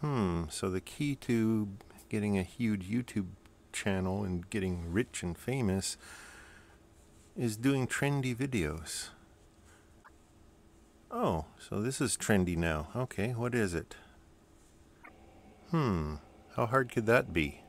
Hmm, so the key to getting a huge YouTube channel and getting rich and famous is doing trendy videos. Oh, so this is trendy now. Okay, what is it? Hmm, how hard could that be?